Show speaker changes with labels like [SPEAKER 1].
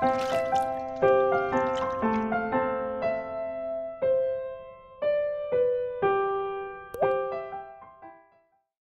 [SPEAKER 1] Música